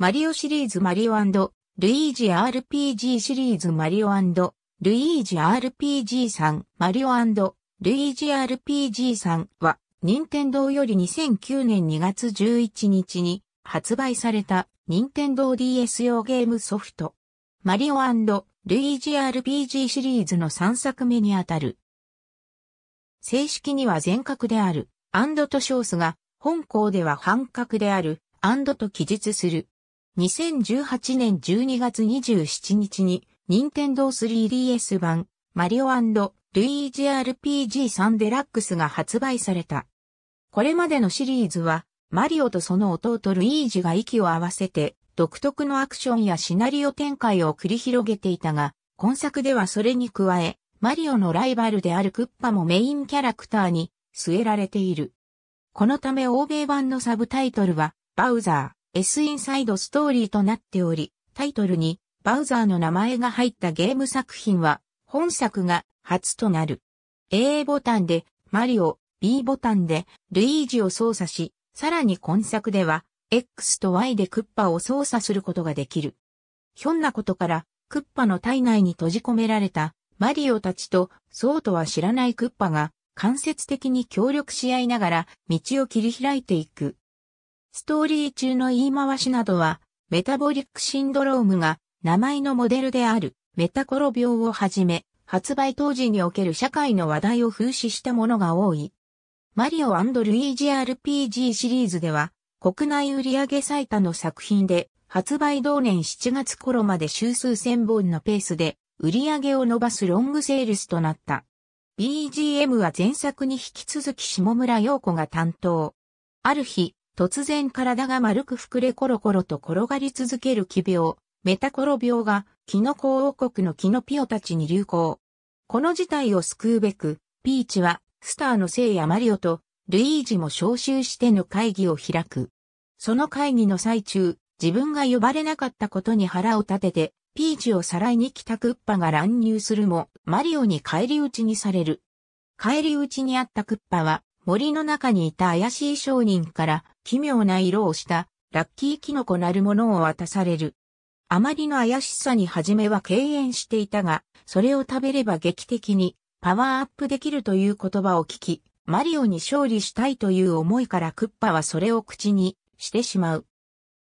マリオシリーズマリオルイージ RPG シリーズマリオルイージ RPG3 マリオルイージ RPG3 は、任天堂より2009年2月11日に発売された任天堂 DS 用ゲームソフト。マリオルイージ RPG シリーズの3作目にあたる。正式には全角である、アンドと称すが、本校では半角である、アンドと記述する。2018年12月27日に、任天堂 3DS 版、マリオルイージ RPG3 デラックスが発売された。これまでのシリーズは、マリオとその弟ルイージが息を合わせて、独特のアクションやシナリオ展開を繰り広げていたが、今作ではそれに加え、マリオのライバルであるクッパもメインキャラクターに据えられている。このため欧米版のサブタイトルは、バウザー、S インサイドストーリーとなっており、タイトルにバウザーの名前が入ったゲーム作品は、本作が初となる。A ボタンでマリオ、B ボタンでルイージを操作し、さらに今作では X と Y でクッパを操作することができる。ひょんなことからクッパの体内に閉じ込められたマリオたちとそうとは知らないクッパが間接的に協力し合いながら道を切り開いていく。ストーリー中の言い回しなどはメタボリックシンドロームが名前のモデルであるメタコロ病をはじめ発売当時における社会の話題を風刺したものが多い。マリオルイージ RPG シリーズでは、国内売上最多の作品で、発売同年7月頃まで週数千本のペースで、売上を伸ばすロングセールスとなった。BGM は前作に引き続き下村陽子が担当。ある日、突然体が丸く膨れコロコロと転がり続ける奇病、メタコロ病が、キノコ王国のキノピオたちに流行。この事態を救うべく、ピーチは、スターの聖やマリオと、ルイージも招集しての会議を開く。その会議の最中、自分が呼ばれなかったことに腹を立てて、ピーチをさらいに来たクッパが乱入するも、マリオに帰り討ちにされる。帰り討ちにあったクッパは、森の中にいた怪しい商人から奇妙な色をしたラッキーキノコなるものを渡される。あまりの怪しさに初めは敬遠していたが、それを食べれば劇的にパワーアップできるという言葉を聞き、マリオに勝利したいという思いからクッパはそれを口にしてしまう。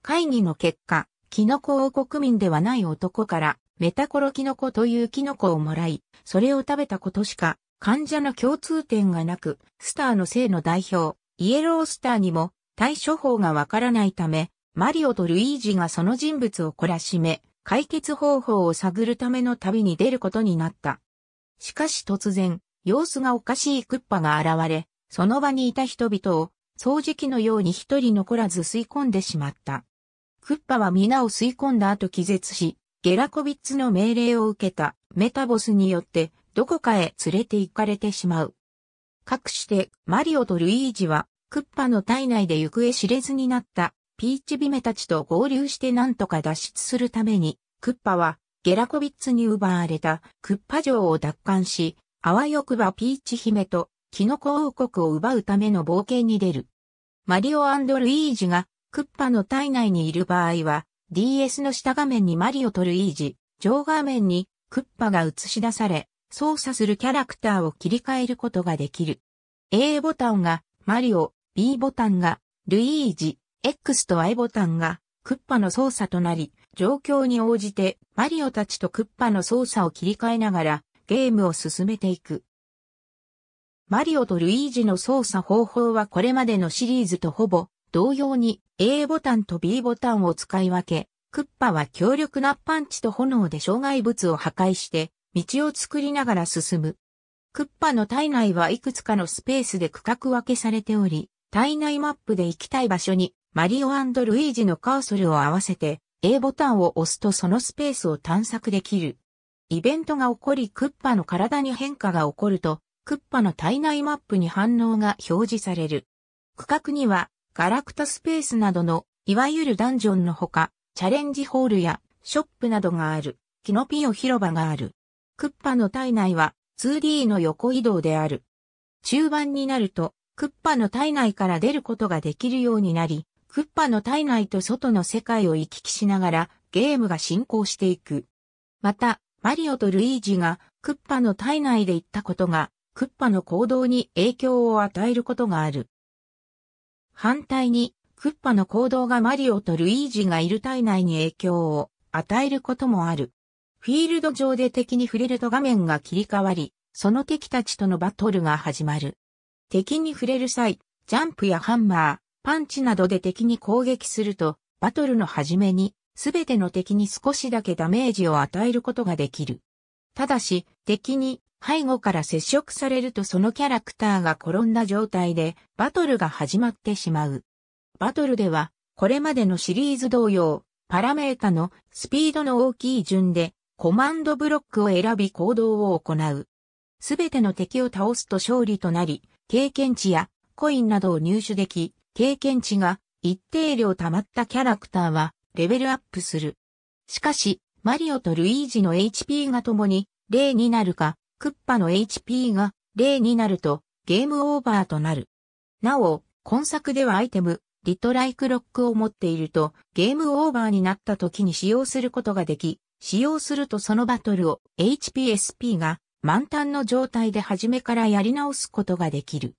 会議の結果、キノコ王国民ではない男からメタコロキノコというキノコをもらい、それを食べたことしか患者の共通点がなく、スターの性の代表、イエロースターにも対処法がわからないため、マリオとルイージがその人物を懲らしめ、解決方法を探るための旅に出ることになった。しかし突然、様子がおかしいクッパが現れ、その場にいた人々を掃除機のように一人残らず吸い込んでしまった。クッパは皆を吸い込んだ後気絶し、ゲラコビッツの命令を受けたメタボスによってどこかへ連れて行かれてしまう。かくしてマリオとルイージはクッパの体内で行方知れずになったピーチビメたちと合流して何とか脱出するために、クッパはゲラコビッツに奪われたクッパ城を奪還し、あわよくばピーチ姫とキノコ王国を奪うための冒険に出る。マリオルイージがクッパの体内にいる場合は、DS の下画面にマリオとルイージ、上画面にクッパが映し出され、操作するキャラクターを切り替えることができる。A ボタンがマリオ、B ボタンがルイージ、X と Y ボタンがクッパの操作となり、状況に応じてマリオたちとクッパの操作を切り替えながらゲームを進めていく。マリオとルイージの操作方法はこれまでのシリーズとほぼ同様に A ボタンと B ボタンを使い分け、クッパは強力なパンチと炎で障害物を破壊して道を作りながら進む。クッパの体内はいくつかのスペースで区画分けされており、体内マップで行きたい場所にマリオルイージのカーソルを合わせて A ボタンを押すとそのスペースを探索できる。イベントが起こりクッパの体に変化が起こると、クッパの体内マップに反応が表示される。区画にはガラクタスペースなどのいわゆるダンジョンのほか、チャレンジホールやショップなどがある。キノピオ広場がある。クッパの体内は 2D の横移動である。中盤になると、クッパの体内から出ることができるようになり、クッパの体内と外の世界を行き来しながらゲームが進行していく。また、マリオとルイージがクッパの体内で行ったことが、クッパの行動に影響を与えることがある。反対に、クッパの行動がマリオとルイージがいる体内に影響を与えることもある。フィールド上で敵に触れると画面が切り替わり、その敵たちとのバトルが始まる。敵に触れる際、ジャンプやハンマー、パンチなどで敵に攻撃すると、バトルの始めに、すべての敵に少しだけダメージを与えることができる。ただし、敵に背後から接触されるとそのキャラクターが転んだ状態でバトルが始まってしまう。バトルでは、これまでのシリーズ同様、パラメータのスピードの大きい順でコマンドブロックを選び行動を行う。すべての敵を倒すと勝利となり、経験値やコインなどを入手でき、経験値が一定量溜まったキャラクターはレベルアップする。しかし、マリオとルイージの HP がともに0になるか、クッパの HP が0になるとゲームオーバーとなる。なお、今作ではアイテム、リトライクロックを持っているとゲームオーバーになった時に使用することができ、使用するとそのバトルを HPSP が満タンの状態で初めからやり直すことができる。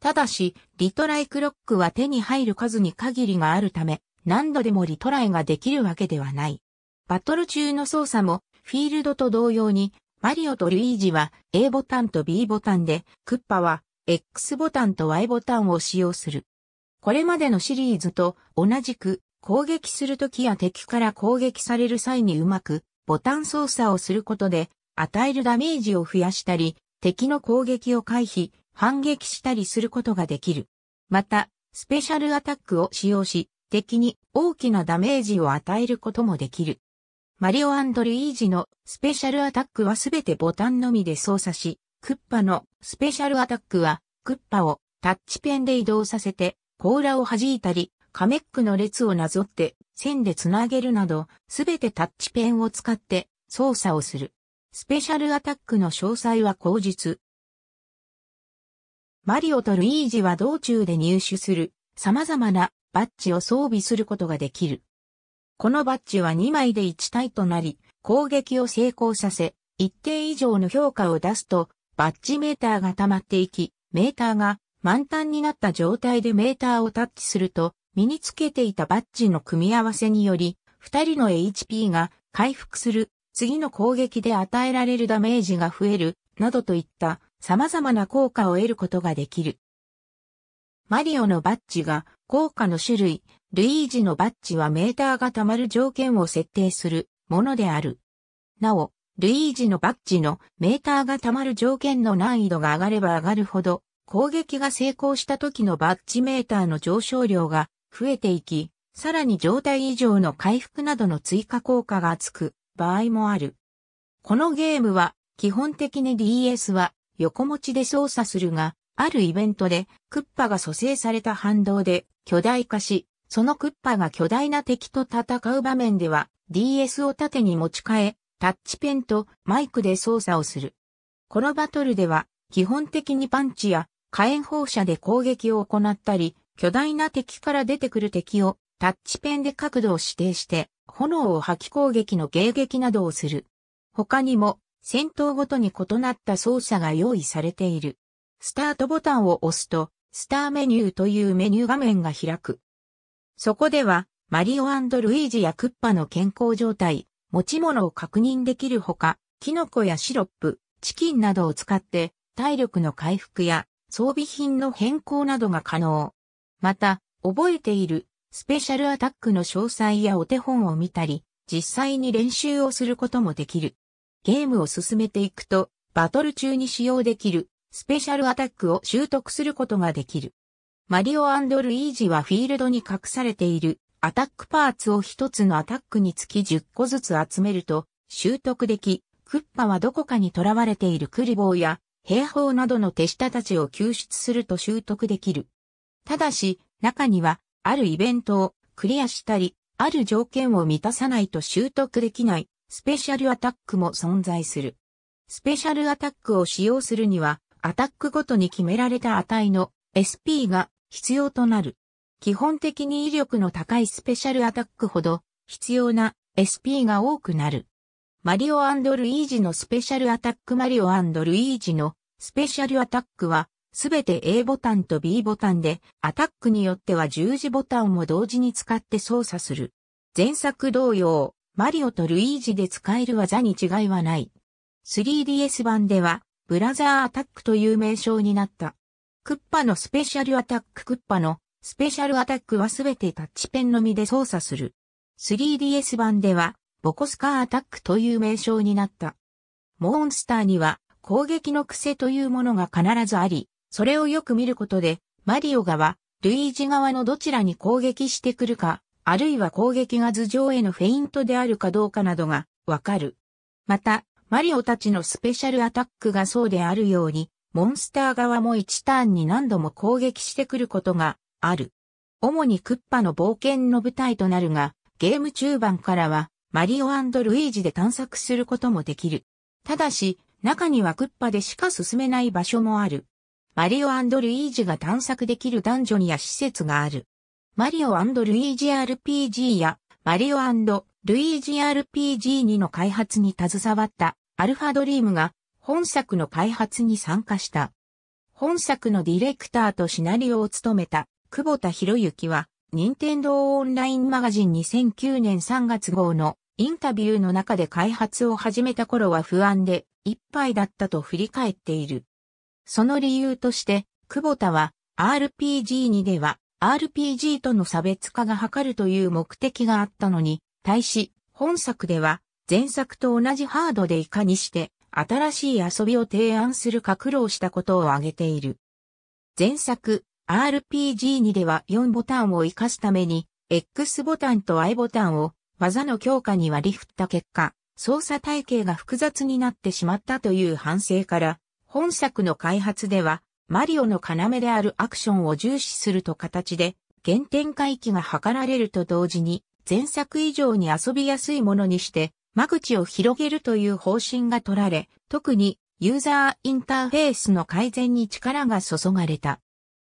ただし、リトライクロックは手に入る数に限りがあるため、何度でもリトライができるわけではない。バトル中の操作も、フィールドと同様に、マリオとルイージは A ボタンと B ボタンで、クッパは X ボタンと Y ボタンを使用する。これまでのシリーズと同じく、攻撃するときや敵から攻撃される際にうまく、ボタン操作をすることで、与えるダメージを増やしたり、敵の攻撃を回避、反撃したりすることができる。また、スペシャルアタックを使用し、敵に大きなダメージを与えることもできる。マリオルイージのスペシャルアタックはすべてボタンのみで操作し、クッパのスペシャルアタックは、クッパをタッチペンで移動させて、甲羅を弾いたり、カメックの列をなぞって線でつなげるなど、すべてタッチペンを使って操作をする。スペシャルアタックの詳細は後日。マリオとルイージは道中で入手する様々なバッジを装備することができる。このバッジは2枚で1体となり、攻撃を成功させ、一定以上の評価を出すと、バッジメーターが溜まっていき、メーターが満タンになった状態でメーターをタッチすると、身につけていたバッジの組み合わせにより、二人の HP が回復する、次の攻撃で与えられるダメージが増える、などといった様々な効果を得ることができる。マリオのバッジが効果の種類、ルイージのバッジはメーターが溜まる条件を設定するものである。なお、ルイージのバッジのメーターが溜まる条件の難易度が上がれば上がるほど、攻撃が成功した時のバッジメーターの上昇量が増えていき、さらに状態以上の回復などの追加効果がつく場合もある。このゲームは基本的に DS は横持ちで操作するが、あるイベントでクッパが蘇生された反動で巨大化し、そのクッパが巨大な敵と戦う場面では DS を縦に持ち替え、タッチペンとマイクで操作をする。このバトルでは基本的にパンチや火炎放射で攻撃を行ったり、巨大な敵から出てくる敵をタッチペンで角度を指定して炎を吐き攻撃の迎撃などをする。他にも戦闘ごとに異なった操作が用意されている。スタートボタンを押すと、スターメニューというメニュー画面が開く。そこでは、マリオルイージやクッパの健康状態、持ち物を確認できるほか、キノコやシロップ、チキンなどを使って体力の回復や装備品の変更などが可能。また、覚えているスペシャルアタックの詳細やお手本を見たり、実際に練習をすることもできる。ゲームを進めていくと、バトル中に使用できるスペシャルアタックを習得することができる。マリオルイージはフィールドに隠されているアタックパーツを一つのアタックにつき10個ずつ集めると習得でき、クッパはどこかに囚われているクリボーや兵法などの手下たちを救出すると習得できる。ただし、中には、あるイベントをクリアしたり、ある条件を満たさないと習得できないスペシャルアタックも存在する。スペシャルアタックを使用するには、アタックごとに決められた値の SP が必要となる。基本的に威力の高いスペシャルアタックほど必要な SP が多くなる。マリオルイージのスペシャルアタックマリオルイージのスペシャルアタックはすべて A ボタンと B ボタンでアタックによっては十字ボタンも同時に使って操作する。前作同様、マリオとルイージで使える技に違いはない。3DS 版ではブラザーアタックという名称になった。クッパのスペシャルアタッククッパのスペシャルアタックはすべてタッチペンのみで操作する。3DS 版ではボコスカーアタックという名称になった。モンスターには攻撃の癖というものが必ずあり、それをよく見ることで、マリオ側、ルイージ側のどちらに攻撃してくるか、あるいは攻撃が頭上へのフェイントであるかどうかなどがわかる。また、マリオたちのスペシャルアタックがそうであるように、モンスター側も1ターンに何度も攻撃してくることがある。主にクッパの冒険の舞台となるが、ゲーム中盤からはマリオルイージで探索することもできる。ただし、中にはクッパでしか進めない場所もある。マリオルイージが探索できるダンジョンや施設がある。マリオルイージ RPG やマリオルイージ RPG2 の開発に携わったアルファドリームが本作の開発に参加した。本作のディレクターとシナリオを務めた久保田博之は、任天堂オンラインマガジン2009年3月号のインタビューの中で開発を始めた頃は不安でいっぱいだったと振り返っている。その理由として、久保田は RPG2 では RPG との差別化が図るという目的があったのに、対し、本作では前作と同じハードでいかにして新しい遊びを提案するか苦労したことを挙げている。前作 RPG2 では4ボタンを活かすために X ボタンと Y ボタンを技の強化に割り振った結果、操作体系が複雑になってしまったという反省から、本作の開発ではマリオの要であるアクションを重視すると形で原点回帰が図られると同時に前作以上に遊びやすいものにして間口を広げるという方針が取られ、特にユーザーインターフェースの改善に力が注がれた。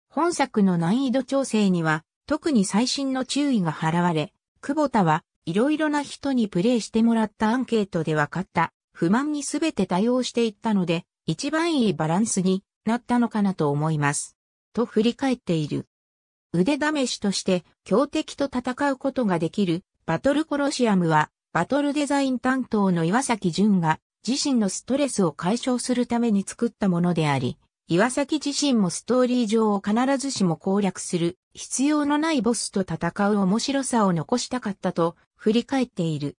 本作の難易度調整には特に最新の注意が払われ、久保田はいろいろな人にプレイしてもらったアンケートで分かった不満にすべて対応していったので、一番いいバランスになったのかなと思います。と振り返っている。腕試しとして強敵と戦うことができるバトルコロシアムはバトルデザイン担当の岩崎淳が自身のストレスを解消するために作ったものであり、岩崎自身もストーリー上を必ずしも攻略する必要のないボスと戦う面白さを残したかったと振り返っている。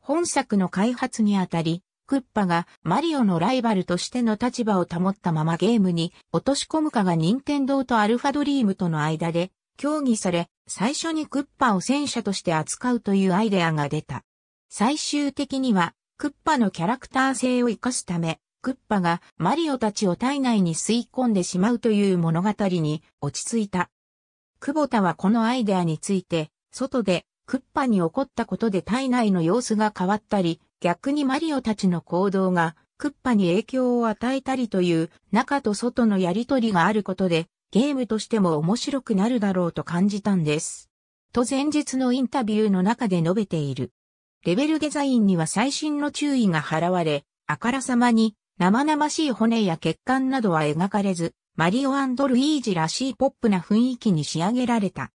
本作の開発にあたり、クッパがマリオのライバルとしての立場を保ったままゲームに落とし込むかが任天堂とアルファドリームとの間で協議され、最初にクッパを戦車として扱うというアイデアが出た。最終的には、クッパのキャラクター性を活かすため、クッパがマリオたちを体内に吸い込んでしまうという物語に落ち着いた。久保田はこのアイデアについて、外でクッパに起こったことで体内の様子が変わったり、逆にマリオたちの行動がクッパに影響を与えたりという中と外のやりとりがあることで、ゲームとしても面白くなるだろうと感じたんです。と前日のインタビューの中で述べている。レベルデザインには最新の注意が払われ、あからさまに生々しい骨や血管などは描かれず、マリオルイージらしいポップな雰囲気に仕上げられた。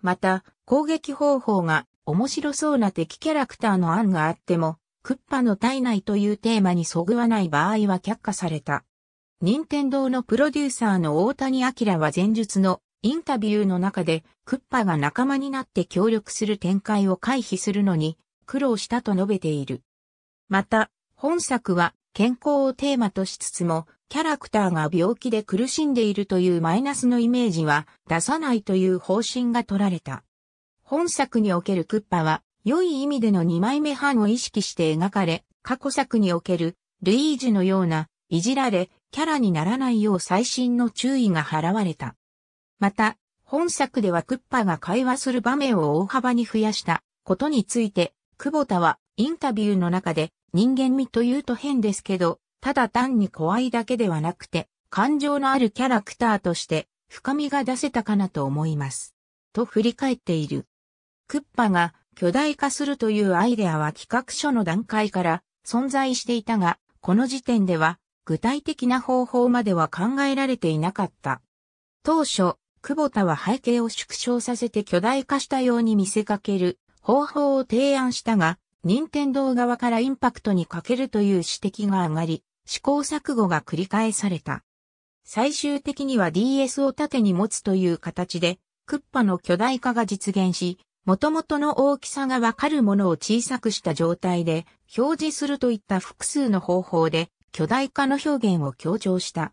また、攻撃方法が面白そうな敵キャラクターの案があっても、クッパの体内というテーマにそぐわない場合は却下された。任天堂のプロデューサーの大谷明は前述のインタビューの中で、クッパが仲間になって協力する展開を回避するのに、苦労したと述べている。また、本作は健康をテーマとしつつも、キャラクターが病気で苦しんでいるというマイナスのイメージは出さないという方針が取られた。本作におけるクッパは、良い意味での二枚目半を意識して描かれ、過去作におけるルイージのようないじられ、キャラにならないよう最新の注意が払われた。また、本作ではクッパが会話する場面を大幅に増やしたことについて久保田はインタビューの中で人間味というと変ですけど、ただ単に怖いだけではなくて、感情のあるキャラクターとして深みが出せたかなと思います。と振り返っている。クッパが巨大化するというアイデアは企画書の段階から存在していたが、この時点では具体的な方法までは考えられていなかった。当初、久保田は背景を縮小させて巨大化したように見せかける方法を提案したが、任天堂側からインパクトに欠けるという指摘が上がり、試行錯誤が繰り返された。最終的には DS を縦に持つという形で、クッパの巨大化が実現し、元々の大きさがわかるものを小さくした状態で表示するといった複数の方法で巨大化の表現を強調した。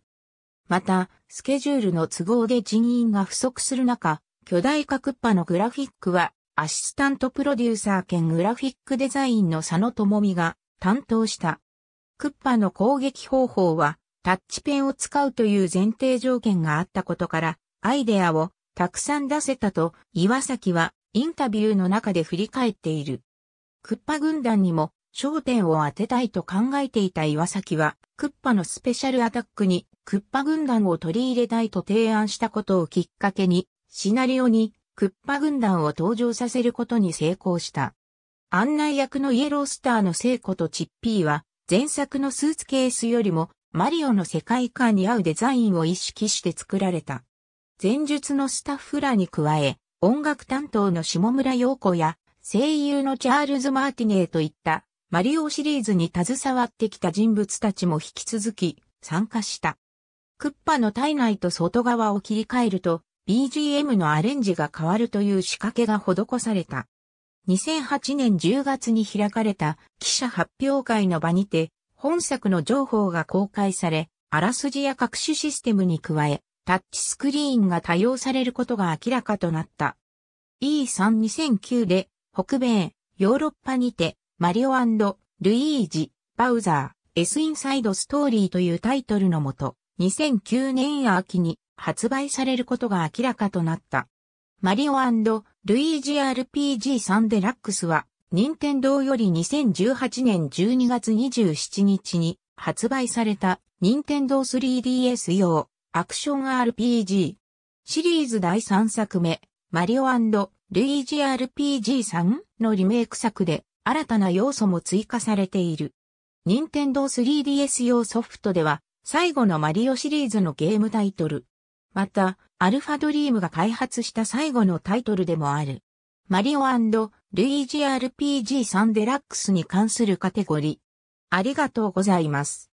また、スケジュールの都合で人員が不足する中、巨大化クッパのグラフィックはアシスタントプロデューサー兼グラフィックデザインの佐野智美が担当した。クッパの攻撃方法はタッチペンを使うという前提条件があったことからアイデアをたくさん出せたと岩崎はインタビューの中で振り返っている。クッパ軍団にも焦点を当てたいと考えていた岩崎はクッパのスペシャルアタックにクッパ軍団を取り入れたいと提案したことをきっかけにシナリオにクッパ軍団を登場させることに成功した。案内役のイエロースターの聖子とチッピーは、前作のスーツケースよりも、マリオの世界観に合うデザインを意識して作られた。前述のスタッフらに加え、音楽担当の下村陽子や、声優のチャールズ・マーティネーといった、マリオシリーズに携わってきた人物たちも引き続き参加した。クッパの体内と外側を切り替えると、BGM のアレンジが変わるという仕掛けが施された。2008年10月に開かれた記者発表会の場にて、本作の情報が公開され、あらすじや各種システムに加え、タッチスクリーンが多用されることが明らかとなった。E3-2009 で、北米、ヨーロッパにて、マリオルイージ、バウザー、S インサイドストーリーというタイトルのもと、2009年秋に発売されることが明らかとなった。マリオルイージ RPG3 デラックスは、任天堂より2018年12月27日に発売された任天堂 3DS 用アクション RPG シリーズ第3作目マリオルイージ RPG3 のリメイク作で新たな要素も追加されている。任天堂 3DS 用ソフトでは最後のマリオシリーズのゲームタイトルまた、アルファドリームが開発した最後のタイトルでもある。マリオルイージ RPG3 デラックスに関するカテゴリー。ありがとうございます。